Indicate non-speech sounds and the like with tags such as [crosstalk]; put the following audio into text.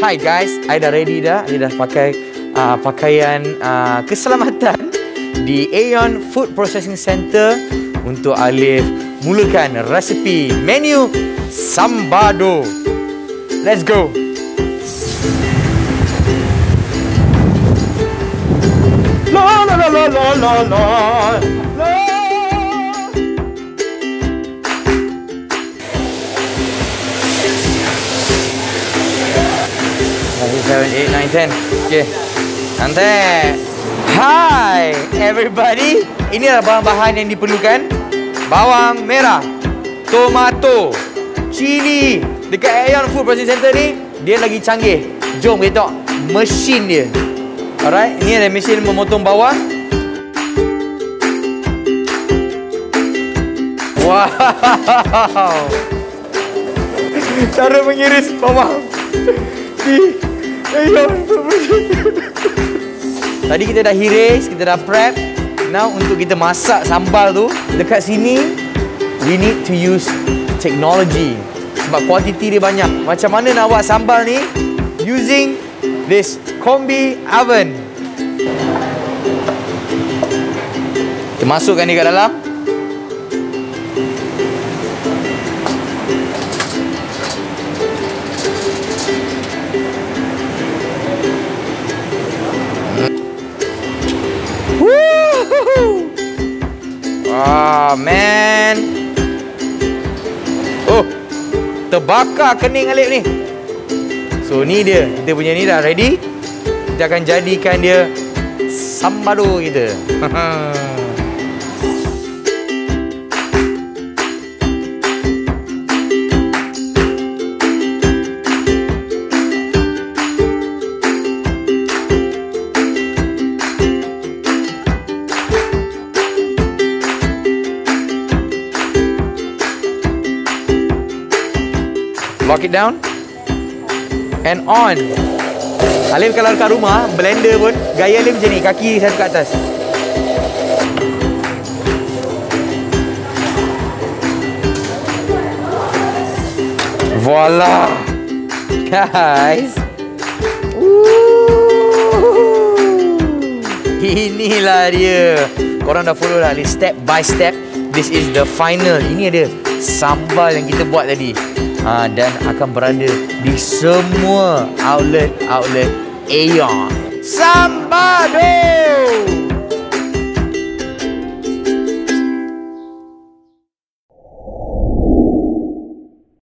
Hi guys, I dah ready dah. I dah pakai uh, pakaian uh, keselamatan di Aeon Food Processing Center untuk Alif mulakan resepi menu sambado. Let's go. La la la la la la la. Seven, eight, nine, ten. Okay. Santai. Hi everybody. Inilah bahan-bahan yang diperlukan. Bawang merah, tomato, cili. Dekat Aeon Food Processing Center ni, dia lagi canggih. Jom kita tengok mesin dia. Alright, ini ada mesin memotong bawang. Wow. [laughs] Cara mengiris bawang [laughs] di Tadi kita dah hiris, kita dah prep. Now untuk kita masak sambal tu, dekat sini we need to use technology. Sebab kuantiti dia banyak. Macam mana nak buat sambal ni? Using this combi oven. Kita masukkan dia kat dalam. Ah, man. Oh, terbakar kening Alip ni. So, ni dia. Kita punya ni dah ready. Kita akan jadikan dia sambado kita. [laughs] Lock it down. And on. Alim kalau dekat rumah Blender pun Gaya Alim macam ni Kaki satu kat atas. Voila. Guys. Ooh. Inilah dia. Korang dah follow lah Step by step. This is the final. Ini ada Sambal yang kita buat tadi ha, dan akan berada di semua outlet-outlet Aeon. Sambado!